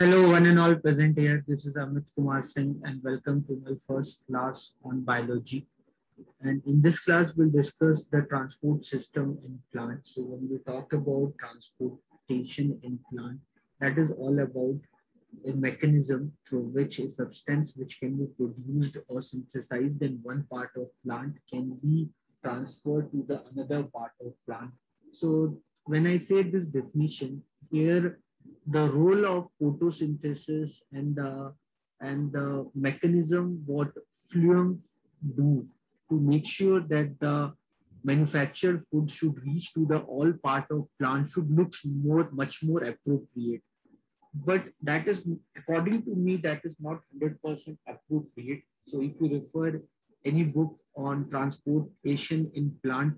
Hello, one and all present here. This is Amit Kumar Singh, and welcome to my first class on biology. And in this class, we'll discuss the transport system in plants. So when we talk about transportation in plant, that is all about a mechanism through which a substance which can be produced or synthesized in one part of plant can be transferred to the another part of plant. So when I say this definition, here the role of photosynthesis and the and the mechanism what phloem do to make sure that the manufactured food should reach to the all part of plant should look more much more appropriate. But that is according to me that is not 100% appropriate. So if you refer any book on transportation in plant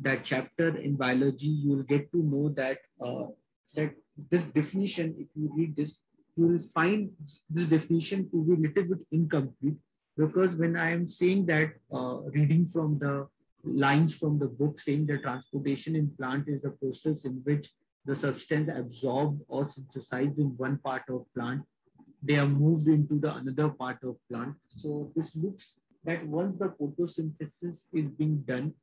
that chapter in biology you will get to know that uh, that this definition, if you read this, you will find this definition to be a little bit incomplete because when I am saying that, uh, reading from the lines from the book saying that transportation in plant is the process in which the substance absorbed or synthesized in one part of plant, they are moved into the another part of plant. So this looks that once the photosynthesis is being done,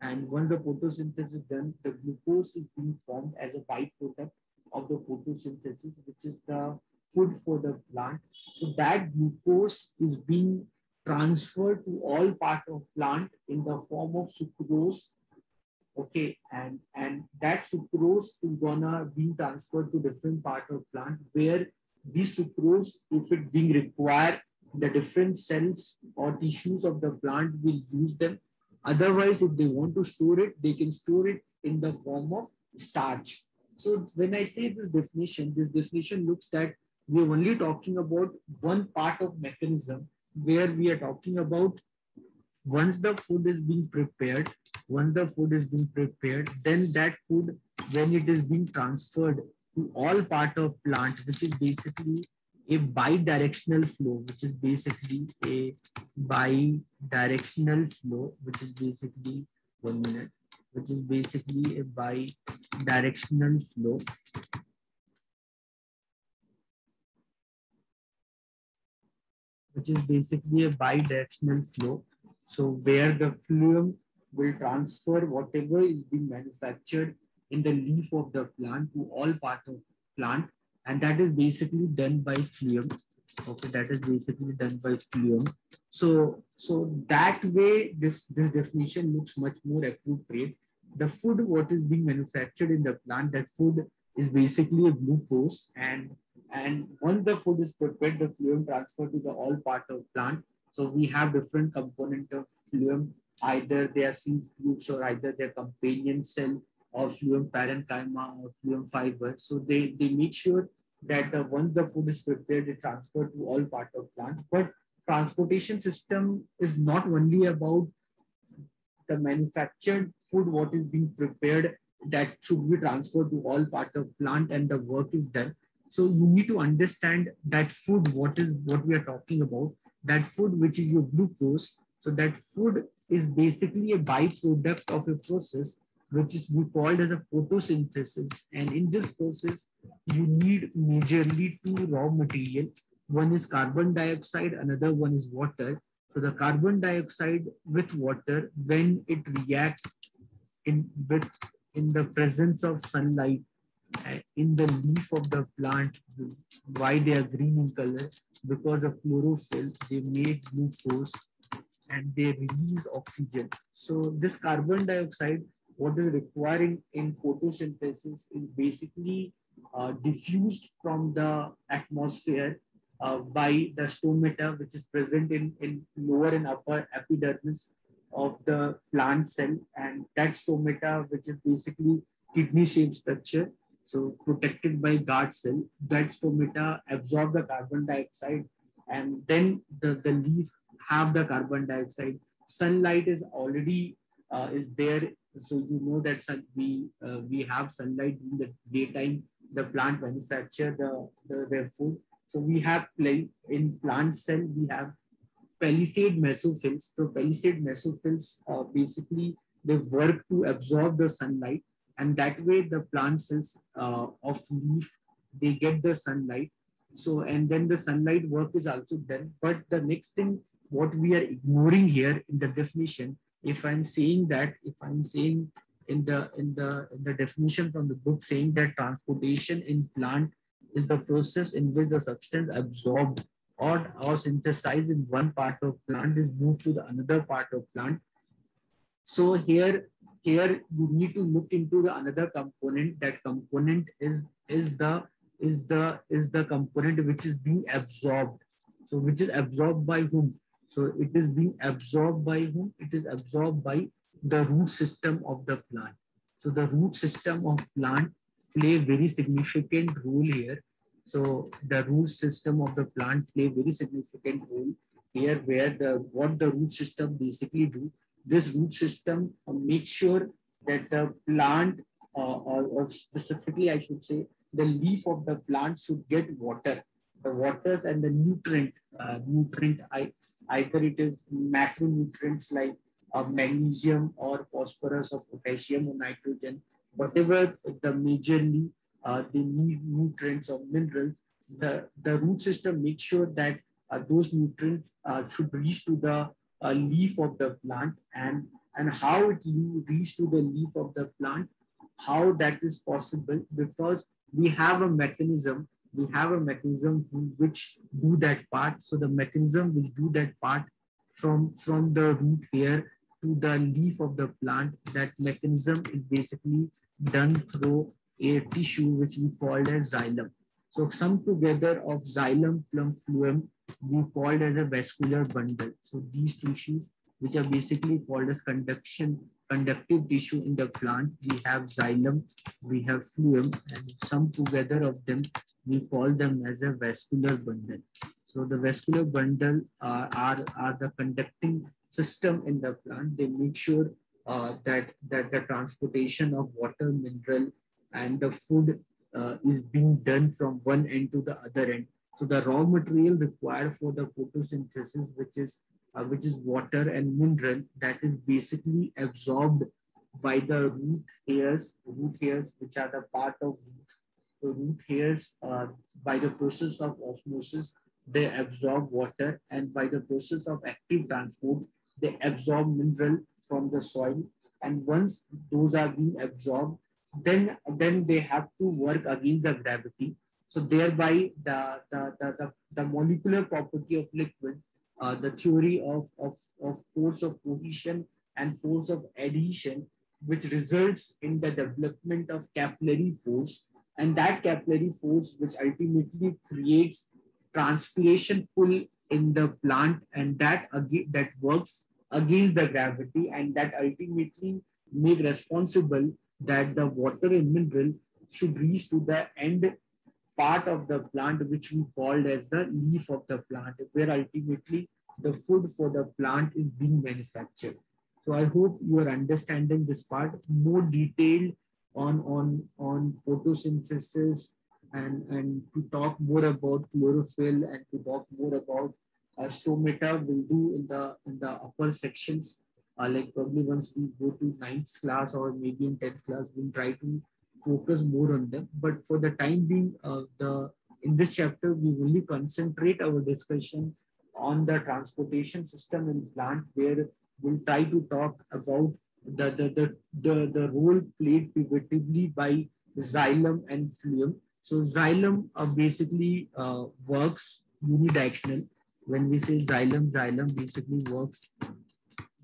and once the photosynthesis is done, the glucose is being formed as a byproduct of the photosynthesis, which is the food for the plant. So that glucose is being transferred to all part of plant in the form of sucrose. Okay, and, and that sucrose is gonna be transferred to different part of plant where this sucrose, if it being required, the different cells or tissues of the plant will use them. Otherwise, if they want to store it, they can store it in the form of starch. So when I say this definition, this definition looks that we're only talking about one part of mechanism where we are talking about once the food is being prepared, once the food is being prepared, then that food, when it is being transferred to all part of plant, which is basically a bidirectional flow, which is basically a bidirectional flow, which is basically one minute which is basically a bi-directional flow. Which is basically a bi-directional flow. So where the phloem will transfer whatever is being manufactured in the leaf of the plant to all part of plant. And that is basically done by phloem. Okay, that is basically done by phloem. So, so that way, this, this definition looks much more appropriate the food what is being manufactured in the plant, that food is basically a glucose. And, and once the food is prepared, the phloem transfer to the all part of plant. So we have different component of phloem, either they are sieve tubes or either their companion cell or phloem parenchyma or phloem fiber. So they, they make sure that uh, once the food is prepared, it transferred to all part of plant. But transportation system is not only about the manufactured food what is being prepared that should be transferred to all part of plant and the work is done. So you need to understand that food what is what we are talking about that food which is your glucose. So that food is basically a byproduct of a process which is we called as a photosynthesis. And in this process you need majorly two raw material. One is carbon dioxide another one is water. So the carbon dioxide with water, when it reacts in with in the presence of sunlight in the leaf of the plant, why they are green in color? Because of chlorophyll, they make glucose and they release oxygen. So this carbon dioxide, what is requiring in photosynthesis is basically uh, diffused from the atmosphere uh, by the stomata, which is present in, in lower and upper epidermis of the plant cell. And that stomata, which is basically kidney-shaped structure, so protected by guard cell, that stomata absorb the carbon dioxide and then the, the leaf have the carbon dioxide. Sunlight is already uh, is there. So you know that sun, we uh, we have sunlight in the daytime. The plant manufacture the, the their food so we have play in plant cell, we have palisade mesophylls. So palisade mesophylls uh, basically they work to absorb the sunlight and that way the plant cells uh, of leaf, they get the sunlight So, and then the sunlight work is also done. But the next thing, what we are ignoring here in the definition, if I'm saying that, if I'm saying in the in the in the definition from the book saying that transportation in plant is the process in which the substance absorbed or, or synthesized in one part of plant is moved to the another part of plant. So here, here you need to look into the another component. That component is is the is the is the component which is being absorbed. So which is absorbed by whom? So it is being absorbed by whom? It is absorbed by the root system of the plant. So the root system of plant play very significant role here. So the root system of the plant play very significant role here where the what the root system basically do. This root system makes sure that the plant uh, or, or specifically I should say the leaf of the plant should get water. The waters and the nutrient, uh, nutrient, either it is macronutrients like uh, magnesium or phosphorus or potassium or nitrogen, whatever the majorly uh, they need nutrients or minerals, the, the root system makes sure that uh, those nutrients uh, should reach to the leaf of the plant. And, and how it reach to the leaf of the plant, how that is possible because we have a mechanism we have a mechanism which do that part. So the mechanism which do that part from from the root here to the leaf of the plant. That mechanism is basically done through a tissue which we called as xylem so some together of xylem plus phloem we called as a vascular bundle so these tissues which are basically called as conduction conductive tissue in the plant. We have xylem, we have phloem, and some together of them, we call them as a vascular bundle. So the vascular bundle uh, are, are the conducting system in the plant. They make sure uh, that, that the transportation of water, mineral, and the food uh, is being done from one end to the other end. So the raw material required for the photosynthesis, which is uh, which is water and mineral that is basically absorbed by the root hairs, root hairs, which are the part of root. So root hairs, uh, by the process of osmosis, they absorb water and by the process of active transport, they absorb mineral from the soil. And once those are being absorbed, then, then they have to work against the gravity. So thereby the, the, the, the, the molecular property of liquid uh, the theory of, of, of force of cohesion and force of adhesion, which results in the development of capillary force. And that capillary force, which ultimately creates transpiration pull in the plant, and that again that works against the gravity, and that ultimately make responsible that the water and mineral should reach to the end part of the plant which we called as the leaf of the plant, where ultimately the food for the plant is being manufactured. So I hope you are understanding this part more detailed on, on, on photosynthesis and, and to talk more about chlorophyll and to talk more about uh, stomata we'll do in the in the upper sections uh, like probably once we go to ninth class or maybe in 10th class we'll try to focus more on them. But for the time being, uh, the in this chapter, we only concentrate our discussion on the transportation system in plant where we'll try to talk about the, the, the, the, the role played pivotively by xylem and phloem. So xylem uh, basically uh, works unidirectional. When we say xylem, xylem basically works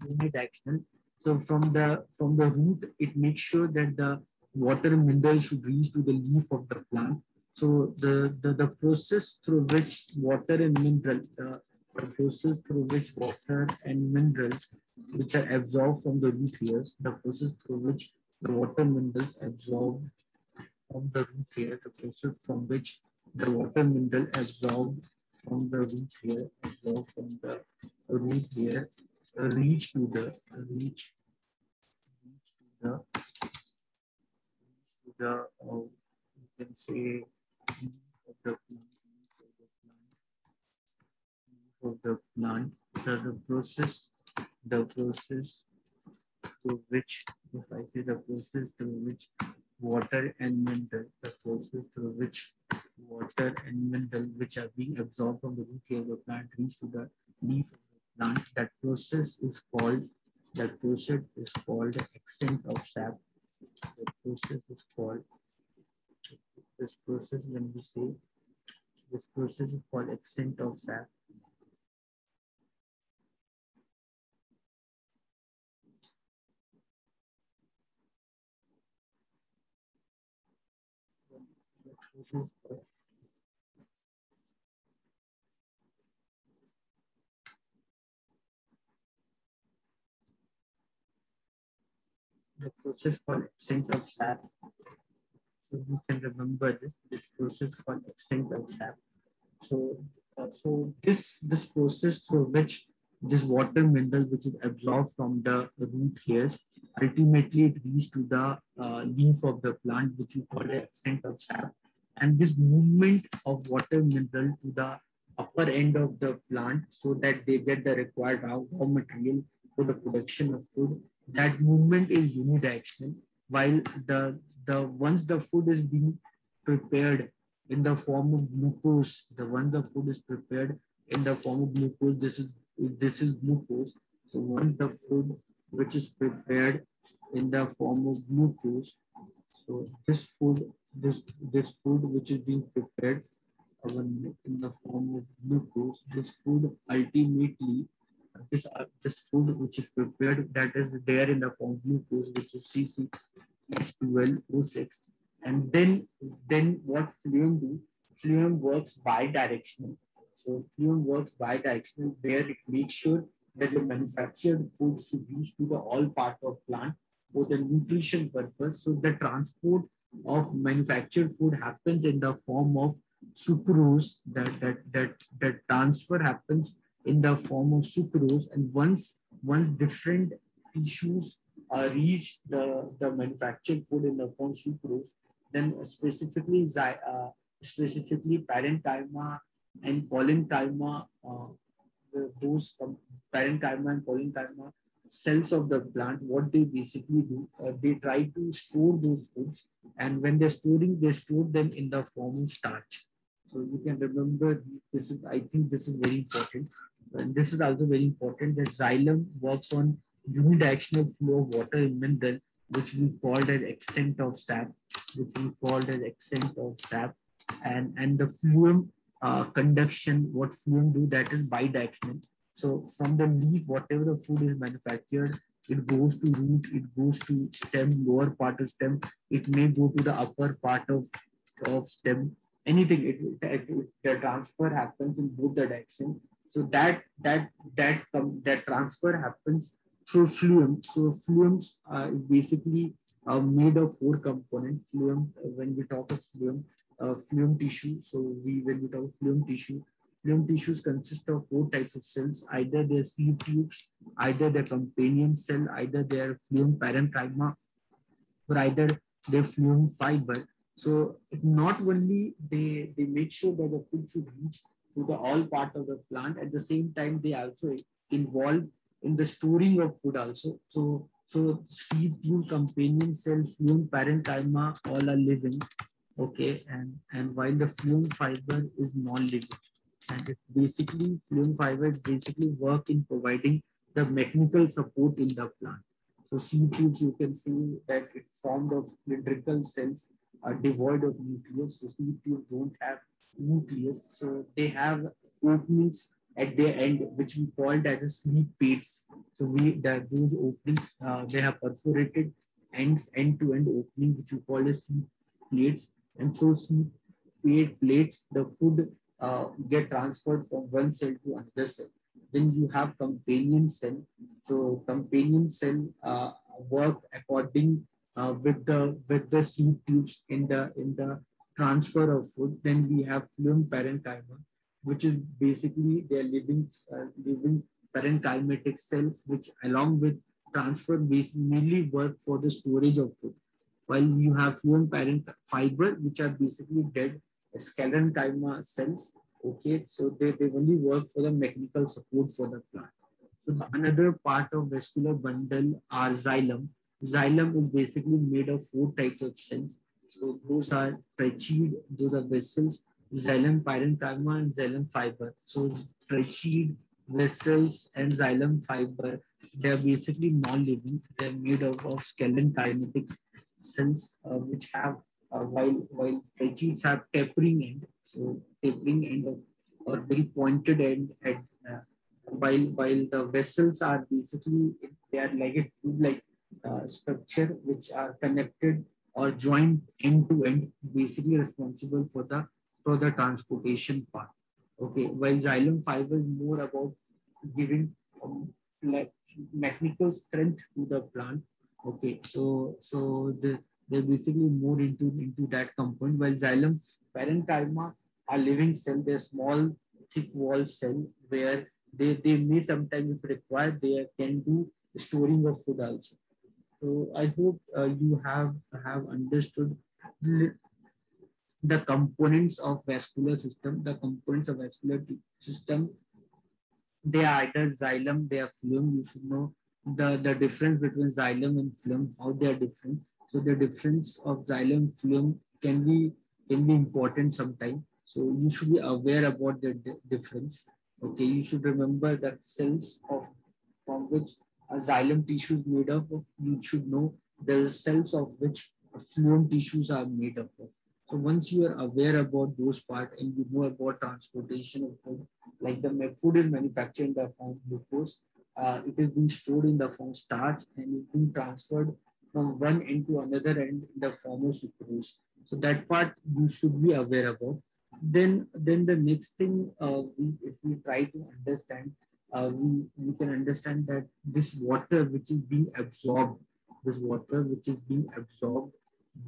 unidirectional. So from the from the root, it makes sure that the water and mineral should reach to the leaf of the plant. So the, the, the process through which water and mineral, the, the process through which water and minerals which are absorbed from the root hairs, the process through which the water minerals absorbed from the root hair, the process from which the water mineral absorbed from the root hair, absorbed from the root hair, reach to the reach, reach to the to the uh, you can say of the of the plant the process the process through which if I say the process through which water and mineral the process through which water and mineral which are being absorbed from the root of the plant reach to the leaf plant. That process is called that process is called ascent of sap. The process is called this process when we say this process is called ascent of sap. The process called ascent of sap. So you can remember this, this process called ascent of sap. So, uh, so this this process through which this water mineral which is absorbed from the root hairs ultimately it reaches to the uh, leaf of the plant which we call the ascent of sap and this movement of water mineral to the upper end of the plant so that they get the required raw material for the production of food. That movement is unidirectional, while the, the once the food is being prepared in the form of glucose, the once the food is prepared in the form of glucose, this is this is glucose. So once the food which is prepared in the form of glucose, so this food this this food which is being prepared in the form of glucose, this food ultimately, this, uh, this food which is prepared that is there in the form glucose, which is C6H12O6. And then, then what phloem do? Phloem works bidirectional. So phloem works bidirectional it makes sure that the manufactured food should reach to the all part of plant for the nutrition purpose. So the transport of manufactured food happens in the form of sucrose that that that that transfer happens in the form of sucrose and once once different tissues uh, reach the the manufactured food in the form of sucrose then specifically uh, specifically parenchyma and collenchyma uh, those um, parenchyma and collenchyma cells of the plant, what they basically do, uh, they try to store those foods. And when they're storing, they store them in the form of starch. So you can remember this is, I think this is very important. And this is also very important that xylem works on unidirectional flow of water in mineral, which we called as ascent of sap, which we called as ascent of sap. And, and the phloem uh, conduction, what phloem do, that is bidirectional. So from the leaf, whatever the food is manufactured, it goes to root, it goes to stem, lower part of stem. It may go to the upper part of, of stem. Anything, it, it, it the transfer happens in both the direction. So that that that that transfer happens through phloem. So phloems uh, is basically uh, made of four components. Phloem, uh, when we talk of phloem, uh, phloem tissue. So we when we talk of phloem tissue, Phloem tissues consist of four types of cells. Either they're sieve tubes, either they're companion cell, either they're phloem parenchyma, or either they're fiber. So not only they, they make sure that the food should reach to the all part of the plant, at the same time they also involve in the storing of food also. So so sieve tube, companion cell, phloem parenchyma, all are living. Okay, and, and while the phloem fiber is non-living and it's basically phloem fibers basically work in providing the mechanical support in the plant. So sieve tubes, you can see that it formed of cylindrical cells are devoid of nucleus. So sieve tubes don't have nucleus. So they have openings at their end, which we called as a sieve plates. So we that those openings uh, they have perforated ends end-to-end opening, which we call as sieve plates. And so sieve plate plates, the food uh, get transferred from one cell to another cell. Then you have companion cell. So companion cell uh, work according uh, with the with the sieve tubes in the in the transfer of food. Then we have phloem parenchyma, which is basically their living uh, living parenchymatic cells, which along with transfer mainly work for the storage of food. While you have phloem parent fiber, which are basically dead sclerenchyma cells. Okay, so they, they only work for the mechanical support for the plant. So the another part of vascular bundle are xylem. Xylem is basically made of four types of cells. So those are tracheid, those are vessels xylem parenchyma and xylem fiber. So trachea, vessels, and xylem fiber, they are basically non-living. They're made of, of sclerenchymatic cells uh, which have uh, while while tracheas have tapering end, so tapering end of, or very pointed end at uh, while while the vessels are basically they are like a tube-like uh, structure which are connected or joint end to end, basically responsible for the for the transportation part. Okay, while xylem fiber is more about giving um, like mechanical strength to the plant. Okay, so so the, they're basically more into into that component. While xylem parenchyma are living cell, they're small thick wall cell where they, they may sometimes if required they can do storing of food also. So I hope uh, you have have understood the components of vascular system, the components of vascular system. They are either xylem, they are phloem. You should know the, the difference between xylem and phloem, how they are different. So the difference of xylem phloem can be can be important sometimes. So you should be aware about the difference. Okay, you should remember that cells of from which xylem tissue is made up of. You should know the cells of which phloem tissues are made up of. So once you are aware about those parts and you know about transportation of food, like the food is manufactured in the form glucose, uh, it is being stored in the form starch and is being transferred from one end to another end in the form of sucrose. So that part you should be aware about then then the next thing uh, we, if we try to understand uh, we, we can understand that this water which is being absorbed this water which is being absorbed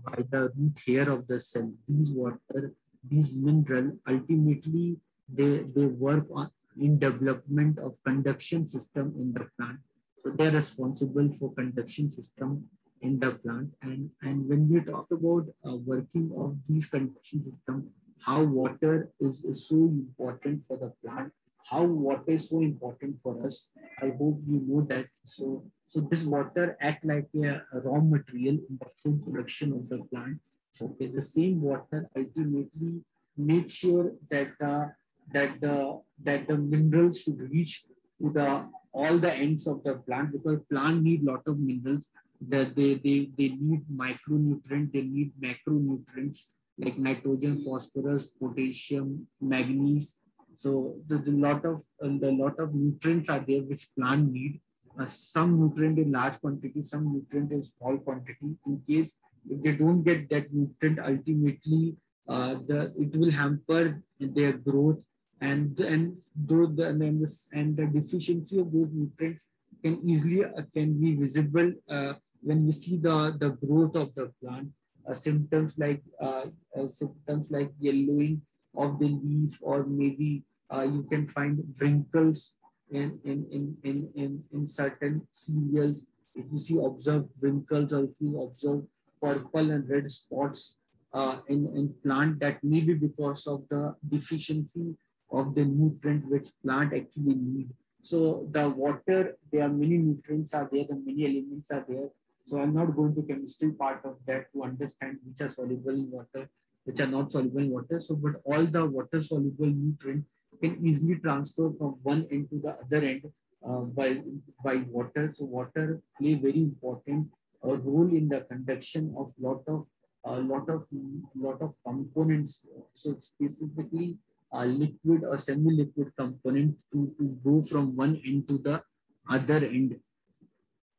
by the root hair of the cell these water these mineral ultimately they they work on in development of conduction system in the plant. So they're responsible for conduction system in the plant. And and when we talk about uh, working of these conduction system how water is, is so important for the plant, how water is so important for us. I hope you know that. So, so this water act like a, a raw material in the food production of the plant. Okay, the same water ultimately makes sure that uh, that the that the minerals should reach to the all the ends of the plant because plant need lot of minerals that they, they they need micronutrient they need macronutrients like nitrogen, phosphorus, potassium, manganese. So there's a lot of a lot of nutrients are there which plant need. Uh, some nutrient in large quantity, some nutrient in small quantity. In case if they don't get that nutrient, ultimately uh, the it will hamper their growth and and though the and, the, and the deficiency of those nutrients can easily uh, can be visible uh, when we see the the growth of the plant uh, symptoms like uh, uh, symptoms like yellowing of the leaf or maybe you can find wrinkles in, in, in, in, in, in certain cereals. If you see observe wrinkles or if you observe purple and red spots uh, in, in plant that may be because of the deficiency of the nutrient which plant actually need. So the water, there are many nutrients are there, the many elements are there. So I'm not going to chemistry part of that to understand which are soluble in water, which are not soluble in water. So, but all the water soluble nutrient can easily transfer from one end to the other end uh, by, by water. So water play very important uh, role in the conduction of lot of a uh, lot of lot of components. So specifically a liquid or semi-liquid component to, to go from one end to the other end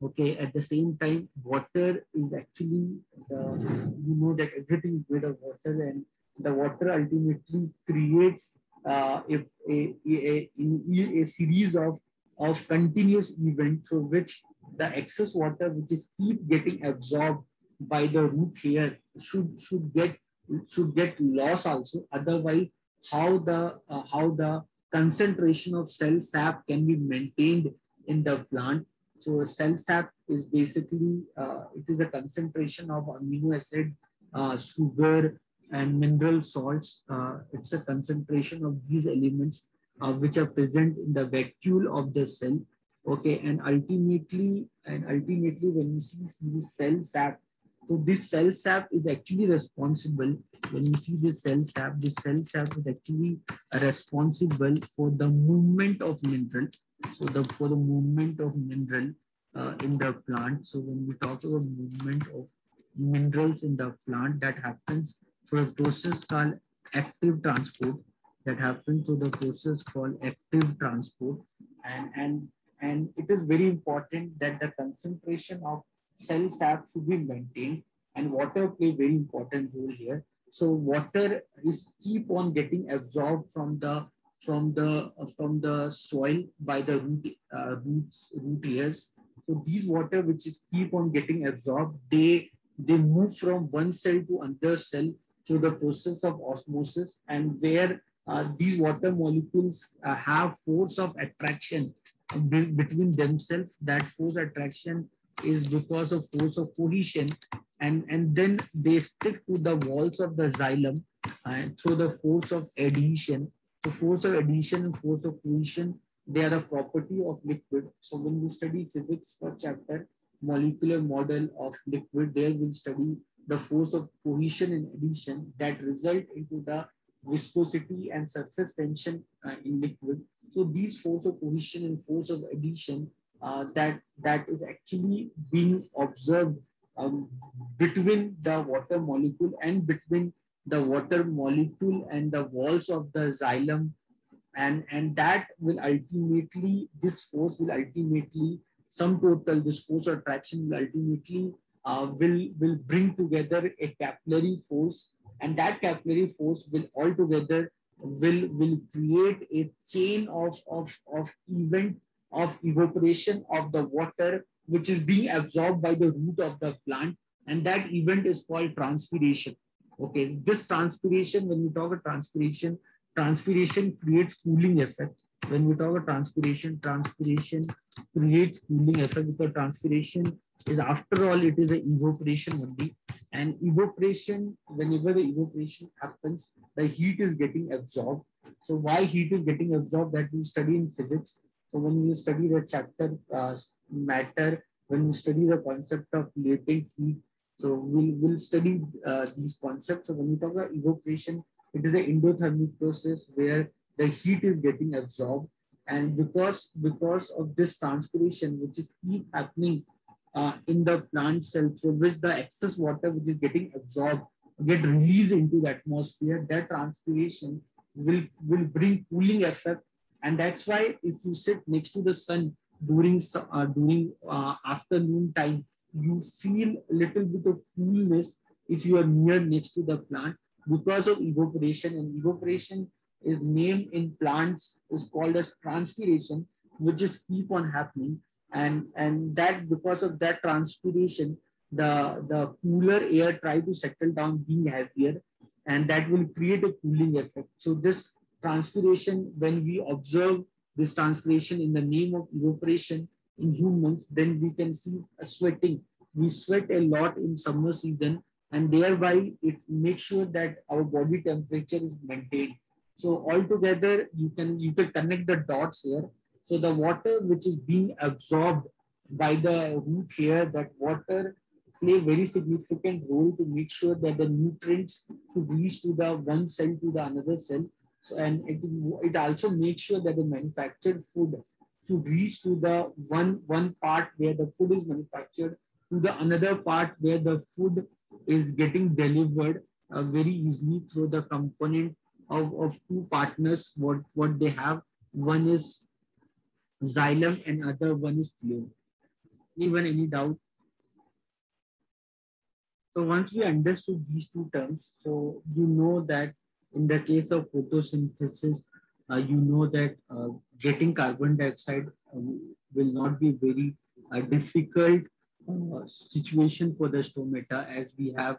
Okay, at the same time, water is actually, the, you know that everything is made of water and the water ultimately creates uh, a, a, a, a, series of, of continuous events through which the excess water which is keep getting absorbed by the root here should should get should get lost also. Otherwise how the uh, how the concentration of cell sap can be maintained in the plant. So cell sap is basically, uh, it is a concentration of amino acid, uh, sugar, and mineral salts. Uh, it's a concentration of these elements uh, which are present in the vacuole of the cell. Okay, and ultimately, and ultimately, when you see the cell sap, So this cell sap is actually responsible. When you see this cell sap, this cell sap is actually responsible for the movement of mineral. So the for the movement of mineral uh, in the plant. So when we talk about movement of minerals in the plant, that happens for a process called active transport. That happens through the process called active transport. And, and, and it is very important that the concentration of cell sap should be maintained and water play very important role here. So water is keep on getting absorbed from the from the from the soil by the root uh, roots root hairs. So these water which is keep on getting absorbed, they they move from one cell to another cell through the process of osmosis and where uh, these water molecules uh, have force of attraction between themselves. That force attraction is because of force of cohesion and, and then they stick to the walls of the xylem uh, through the force of adhesion. The force of adhesion and force of cohesion, they are the property of liquid. So when we study physics for chapter, molecular model of liquid, there we'll study the force of cohesion and adhesion that result into the viscosity and surface tension uh, in liquid. So these force of cohesion and force of adhesion uh, that that is actually being observed um, between the water molecule and between the water molecule and the walls of the xylem and and that will ultimately this force will ultimately sum total this force of attraction will ultimately uh, will will bring together a capillary force and that capillary force will altogether will will create a chain of of of event of evaporation of the water which is being absorbed by the root of the plant and that event is called transpiration. Okay this transpiration when we talk about transpiration transpiration creates cooling effect. When we talk about transpiration transpiration creates cooling effect because transpiration is after all it is an evaporation only and evaporation whenever the evaporation happens the heat is getting absorbed so why heat is getting absorbed that we study in physics so when you study the chapter uh, matter, when you study the concept of latent heat, so we'll, we'll study uh, these concepts. So when you talk about evaporation, it is an endothermic process where the heat is getting absorbed. And because, because of this transpiration, which is keep happening uh, in the plant cell, so with the excess water which is getting absorbed, get released into the atmosphere, that transpiration will, will bring cooling effect and that's why if you sit next to the sun during uh, during uh, afternoon time, you feel a little bit of coolness if you are near next to the plant because of evaporation. And evaporation is named in plants is called as transpiration, which is keep on happening. And, and that because of that transpiration, the, the cooler air try to settle down being heavier and that will create a cooling effect. So this transpiration, when we observe this transpiration in the name of evaporation in humans, then we can see a sweating. We sweat a lot in summer season and thereby it makes sure that our body temperature is maintained. So altogether, you can you can connect the dots here. So the water which is being absorbed by the root here, that water play very significant role to make sure that the nutrients should reach to the one cell to the another cell so, and it, it also makes sure that the manufactured food should reach to the one, one part where the food is manufactured to the another part where the food is getting delivered uh, very easily through the component of, of two partners, what, what they have. One is xylem and other one is phloem. Even any doubt? So once we understood these two terms, so you know that in the case of photosynthesis, uh, you know that uh, getting carbon dioxide uh, will not be very uh, difficult uh, situation for the stomata as we have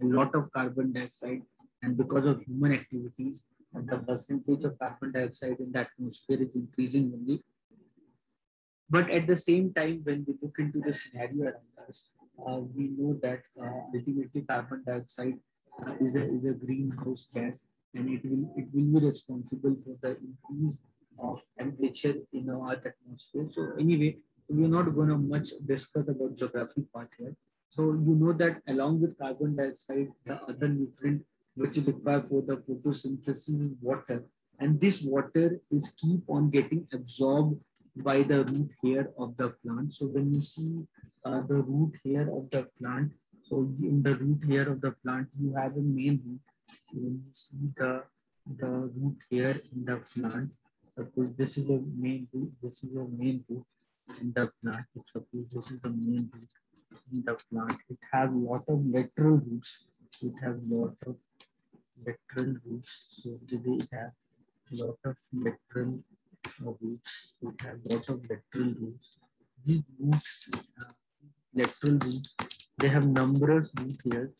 a lot of carbon dioxide and because of human activities, the percentage of carbon dioxide in the atmosphere is increasing only. But at the same time, when we look into the scenario around us, uh, we know that ultimately carbon dioxide uh, is a is a greenhouse gas, and it will it will be responsible for the increase of temperature in our atmosphere. So anyway, we're not going to much discuss about geography part here. So you know that along with carbon dioxide, the other nutrient which is required for the photosynthesis is water. And this water is keep on getting absorbed by the root hair of the plant. So when you see uh, the root hair of the plant, so in the root hair of the plant, you have a main root. When you see the, the root hair in the plant, suppose this is the main root, this is the main root in the plant. Suppose this is the main root in the plant. It has a lot of lateral roots. It has lot of lateral roots. So they have a lot of lateral roots. It has lot of lateral roots. These roots, lateral roots, they have numerous root hairs.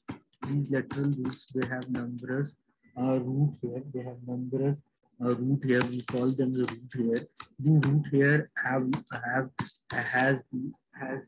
These lateral roots, they have numerous uh, root here. They have numerous uh, root here. We call them the root here. The root here have have has has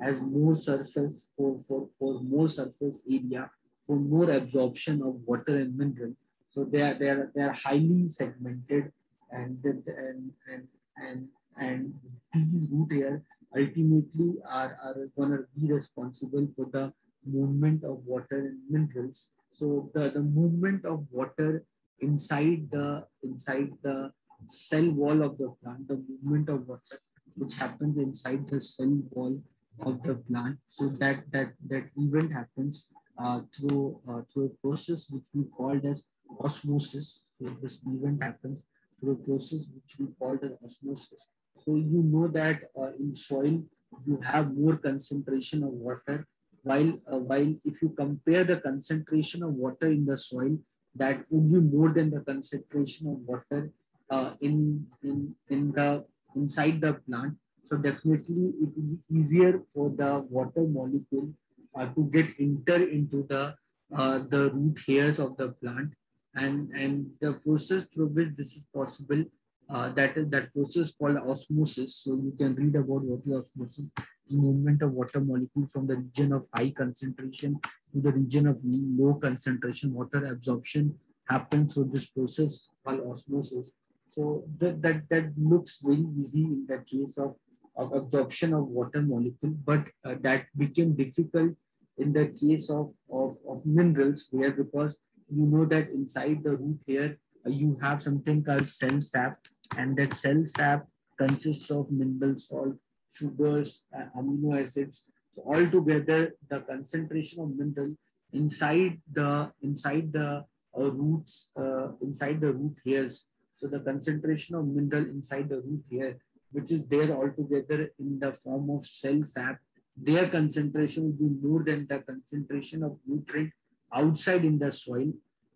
has more surface for, for, for more surface area for more absorption of water and mineral. So they are they are they are highly segmented and and and and, and these root hair ultimately are, are going to be responsible for the movement of water and minerals. So the, the movement of water inside the inside the cell wall of the plant, the movement of water which happens inside the cell wall of the plant. So that that that event happens uh, through uh, through a process which we called as osmosis. So this event happens through a process which we called as osmosis. So you know that uh, in soil you have more concentration of water, while uh, while if you compare the concentration of water in the soil, that would be more than the concentration of water uh, in in in the inside the plant. So definitely it will be easier for the water molecule to get enter into the uh, the root hairs of the plant. And and the process through which this is possible uh, that is that process called osmosis. So you can read about what is osmosis. Movement of water molecule from the region of high concentration to the region of low concentration water absorption happens through this process called osmosis. So that that, that looks very easy in the case of of absorption of water molecule, but uh, that became difficult in the case of, of, of minerals where because you know that inside the root here, uh, you have something called cell sap and that cell sap consists of mineral salt, sugars, uh, amino acids. So altogether, the concentration of mineral inside the inside the uh, roots, uh, inside the root hairs. So the concentration of mineral inside the root hair which is there altogether in the form of cell sap, their concentration will be more than the concentration of nutrient outside in the soil.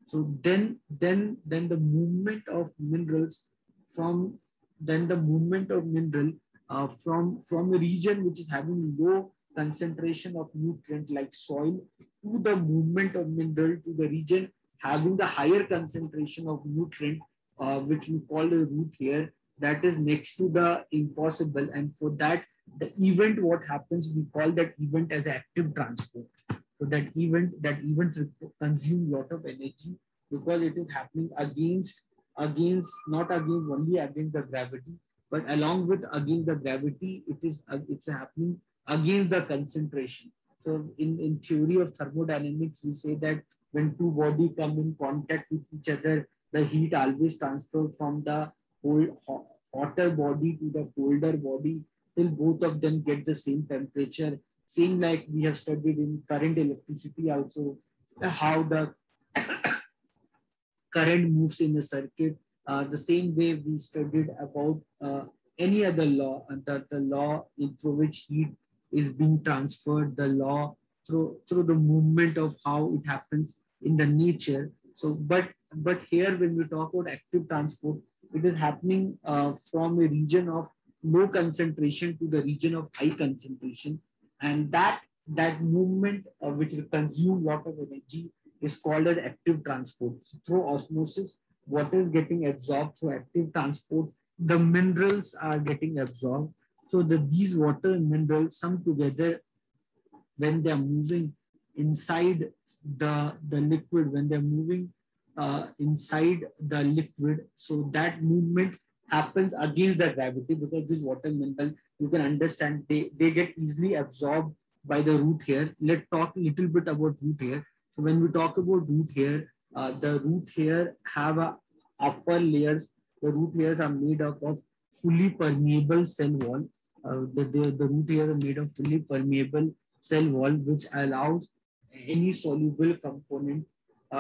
So then, then, then the movement of minerals from then the movement of mineral uh, from from a region which is having low concentration of nutrient like soil to the movement of mineral to the region having the higher concentration of nutrient uh, which we call a root hair that is next to the impossible. And for that, the event, what happens, we call that event as active transport. So that event, that event consume lot of energy because it is happening against, against, not against only against the gravity, but along with against the gravity, it is uh, it's happening against the concentration. So in, in theory of thermodynamics, we say that when two body come in contact with each other, the heat always transfers from the cold, hotter body to the colder body till both of them get the same temperature. Same like we have studied in current electricity also, how the current moves in the circuit. Uh, the same way we studied about uh, any other law, uh, the, law through which heat is being transferred, the law through through the movement of how it happens in the nature. So, but but here when we talk about active transport, it is happening uh, from a region of low concentration to the region of high concentration. And that, that movement uh, which will consume lot of energy is called as active transport. So through osmosis, water is getting absorbed through active transport. The minerals are getting absorbed. So the, these water and minerals come together when they're moving inside the, the liquid, when they're moving uh, inside the liquid. So that movement happens against the gravity because this water mineral, you can understand they, they get easily absorbed by the root here. Let's talk a little bit about root here. So when we talk about root here, uh, the root here have a upper layers. The root layers are made up of fully permeable cell wall. Uh, the, the, the root here are made of fully permeable cell wall, which allows any soluble component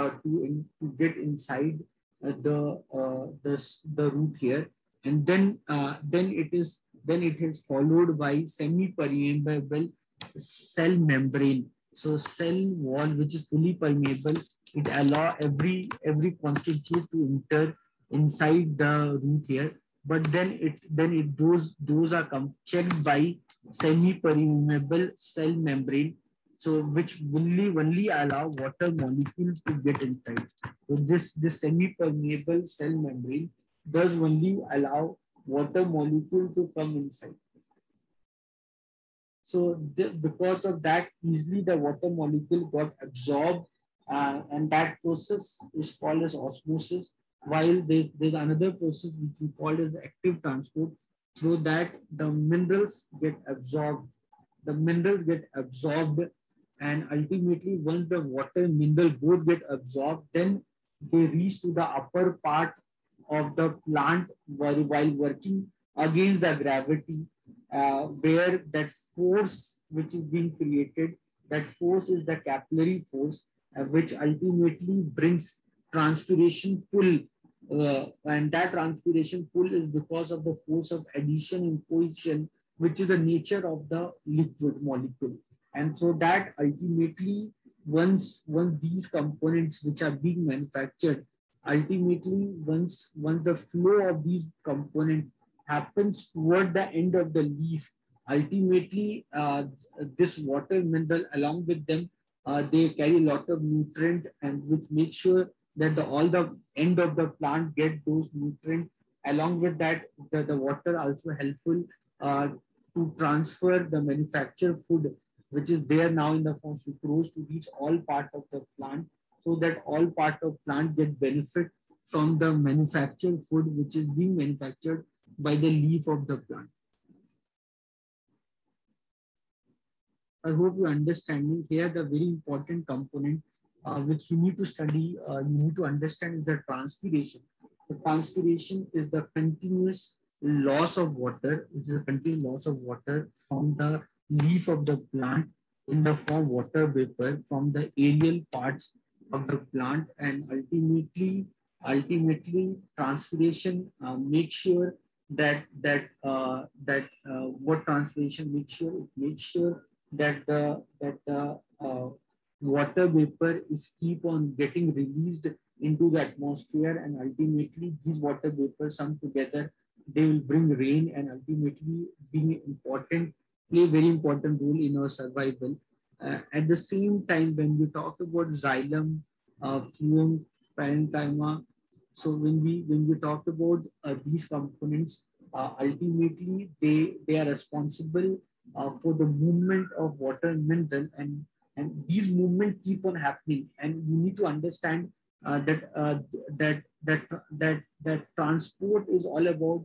to, in, to get inside uh, the, uh, the, the root here. And then, uh, then it is then it is followed by semi-permeable cell membrane. So cell wall, which is fully permeable, it allow every every constituent to enter inside the root here. But then it then it those those are come checked by semi-permeable cell membrane. So which only only allow water molecule to get inside. So this this semi-permeable cell membrane does only allow water molecule to come inside. So because of that, easily the water molecule got absorbed uh, and that process is called as osmosis. While there's, there's another process which we call as active transport, through that the minerals get absorbed. The minerals get absorbed and ultimately once the water mineral both get absorbed, then they reach to the upper part of the plant while, while working against the gravity, uh, where that force which is being created, that force is the capillary force, uh, which ultimately brings transpiration pull. Uh, and that transpiration pull is because of the force of addition and cohesion, which is the nature of the liquid molecule. And so that ultimately, once, once these components which are being manufactured ultimately once once the flow of these components happens toward the end of the leaf ultimately uh, this water mineral along with them uh, they carry a lot of nutrient and which make sure that the, all the end of the plant get those nutrients along with that the, the water also helpful uh, to transfer the manufactured food which is there now in the form sucrose to reach all part of the plant so that all part of plant get benefit from the manufactured food which is being manufactured by the leaf of the plant. I hope you're understanding here the very important component uh, which you need to study, uh, you need to understand is the transpiration. The transpiration is the continuous loss of water, which is a continuous loss of water from the leaf of the plant in the form water vapor from the aerial parts of the plant and ultimately ultimately transpiration uh, make sure that that uh, that uh, what transpiration makes sure it makes sure that the that the uh, water vapor is keep on getting released into the atmosphere and ultimately these water vapors come together they will bring rain and ultimately being important play a very important role in our survival uh, at the same time, when we talk about xylem, uh, phloem, parenchyma, so when we when we talk about uh, these components, uh, ultimately they they are responsible uh, for the movement of water and mineral, and and these movements keep on happening. And you need to understand uh, that uh, that that that that transport is all about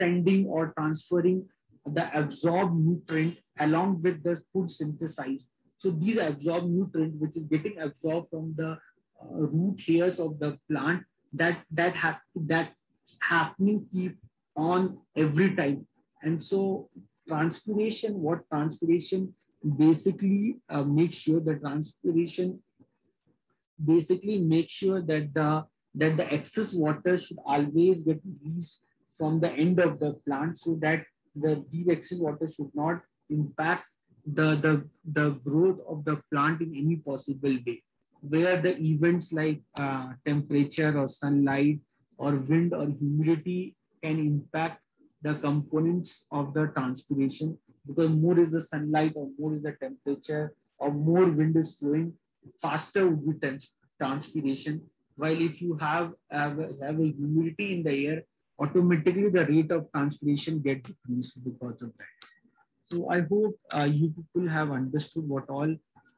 sending or transferring the absorbed nutrient along with the food synthesized. So these absorbed nutrient, which is getting absorbed from the uh, root hairs of the plant, that that ha that happening keep on every time. And so transpiration, what transpiration basically uh, makes sure the transpiration basically makes sure that the that the excess water should always get released from the end of the plant so that the these excess water should not impact the, the, the growth of the plant in any possible way. Where the events like uh, temperature or sunlight or wind or humidity can impact the components of the transpiration because more is the sunlight or more is the temperature or more wind is flowing, faster would be transpiration. While if you have, have, have a humidity in the air, automatically the rate of transpiration get decreased because of that. So I hope uh, you people have understood what all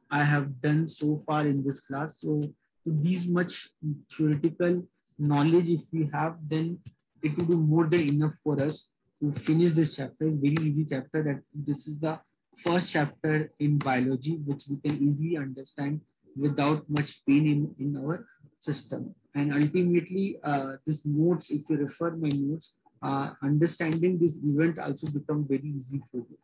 I have done so far in this class. So these much theoretical knowledge, if we have, then it will be more than enough for us to finish this chapter. Very easy chapter that this is the first chapter in biology, which we can easily understand without much pain in, in our system. And ultimately, uh, this notes, if you refer my notes, uh, understanding this event also become very easy for you.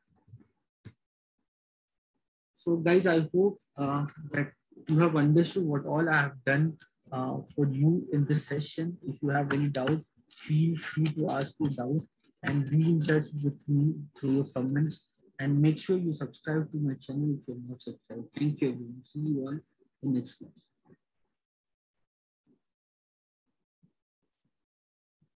So guys, I hope uh, that you have understood what all I have done uh, for you in this session. If you have any doubts, feel free to ask your doubts and be in touch with me through your comments. And make sure you subscribe to my channel if you're not subscribed. Thank you everyone. See you all in next class.